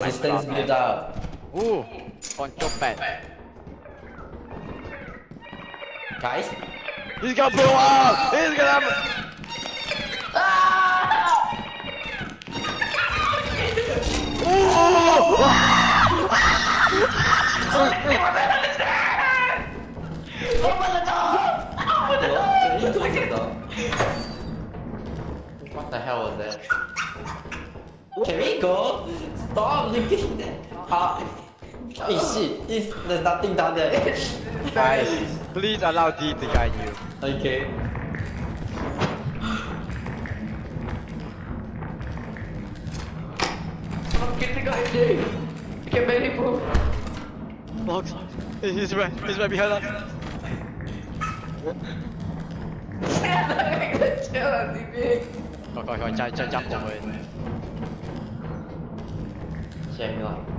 Distance build up. Ooh, poncho pad. Guys? He's gonna blow up! He's gonna... What the hell was that? Can we go? Stop looking there. Ah. Hey shit, it's, there's nothing down there. Guys, please allow D to guide you. okay. Kita got him. He can barely move. Box. He's right, he's right behind us. Chill lah, TV. Go, go, go, jump, jump, jump over Chạy.